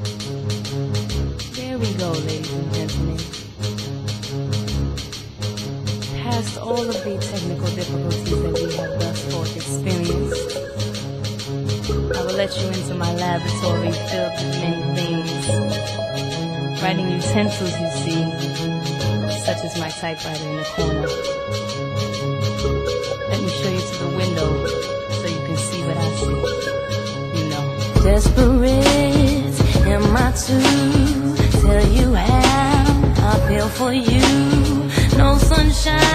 There we go, ladies and gentlemen. Past all of the technical difficulties that we have thus far experienced, I will let you into my laboratory filled with many things. Writing utensils, you see, such as my typewriter in the corner. Let me show you to the window so you can see what I see. You know. Desperate for you. No sunshine.